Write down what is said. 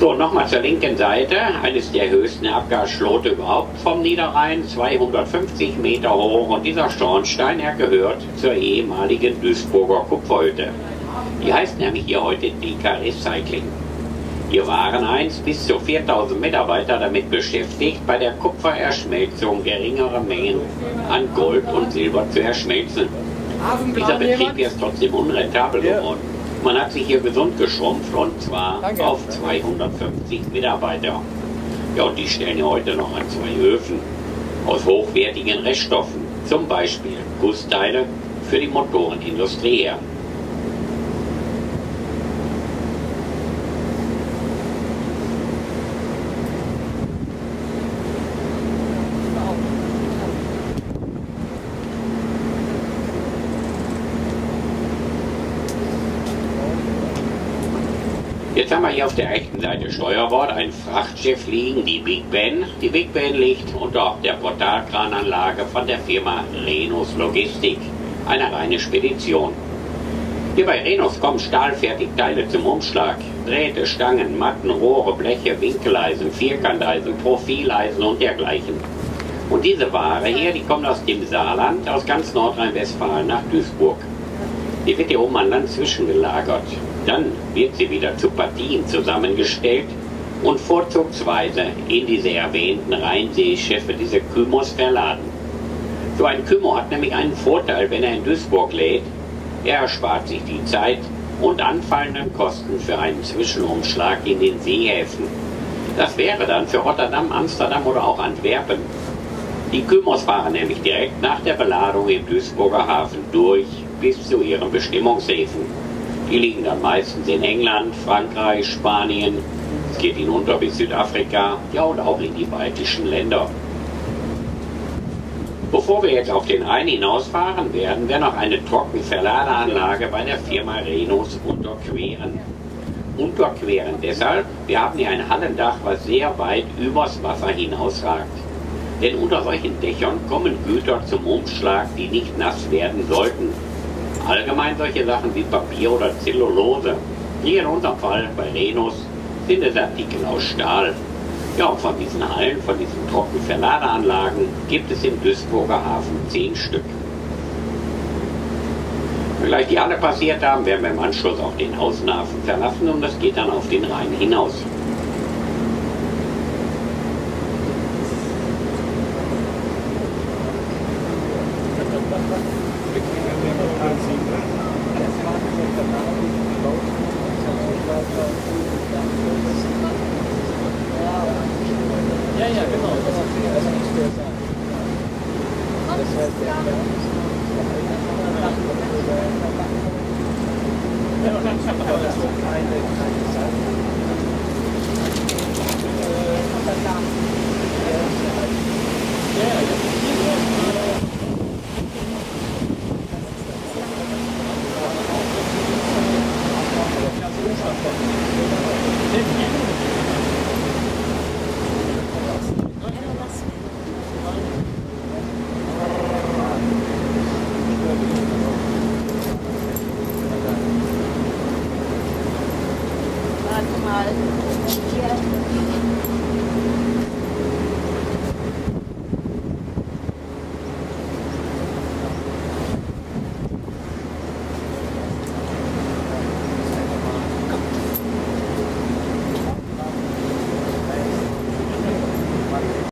So, nochmal zur linken Seite, eines der höchsten Abgasschlote überhaupt vom Niederrhein, 250 Meter hoch und dieser Schornstein, er gehört zur ehemaligen Duisburger Kupferhütte. Die heißt nämlich hier heute DK Recycling. Hier waren einst bis zu 4000 Mitarbeiter damit beschäftigt, bei der Kupfererschmelzung geringere Mengen an Gold und Silber zu erschmelzen. Dieser Betrieb ist trotzdem unrentabel geworden. Man hat sich hier gesund geschrumpft und zwar Danke. auf 250 Mitarbeiter. Ja, und die stellen ja heute noch an zwei Öfen aus hochwertigen Reststoffen, zum Beispiel Gussteile für die Motorenindustrie her. Jetzt haben wir hier auf der rechten Seite Steuerbord ein Frachtschiff liegen, die Big Ben. Die Big Ben liegt unter der Portalkrananlage von der Firma Renus Logistik, eine reine Spedition. Hier bei Renus kommen Stahlfertigteile zum Umschlag. Drähte, Stangen, Matten, Rohre, Bleche, Winkeleisen, Vierkanteisen, Profileisen und dergleichen. Und diese Ware hier, die kommt aus dem Saarland, aus ganz Nordrhein-Westfalen nach Duisburg. Die wird hier oben an Land zwischengelagert. Dann wird sie wieder zu Partien zusammengestellt und vorzugsweise in diese erwähnten Rheinseeschiffe, diese Kymos, verladen. So ein Kymo hat nämlich einen Vorteil, wenn er in Duisburg lädt. Er erspart sich die Zeit und anfallenden Kosten für einen Zwischenumschlag in den Seehäfen. Das wäre dann für Rotterdam, Amsterdam oder auch Antwerpen. Die Kymos fahren nämlich direkt nach der Beladung im Duisburger Hafen durch bis zu ihren Bestimmungshäfen. Die liegen dann meistens in England, Frankreich, Spanien. Es geht hinunter bis Südafrika, ja und auch in die baltischen Länder. Bevor wir jetzt auf den Rhein hinausfahren, werden wir noch eine Trockenverladeanlage bei der Firma Renus unterqueren. Unterqueren deshalb, wir haben hier ein Hallendach, was sehr weit übers Wasser hinausragt. Denn unter solchen Dächern kommen Güter zum Umschlag, die nicht nass werden sollten allgemein solche Sachen wie Papier oder Zellulose. Hier in unserem Fall bei Renus sind es Artikel aus Stahl. Ja, und von diesen Hallen, von diesen Trockenverladeanlagen gibt es im Duisburger Hafen zehn Stück. Gleich die Halle passiert haben, werden wir im Anschluss auch den Außenhafen verlassen und das geht dann auf den Rhein hinaus. Ja, ja, genau. Das ist das muss der sein. Das heißt, der Ja, keine, keine Sache. вот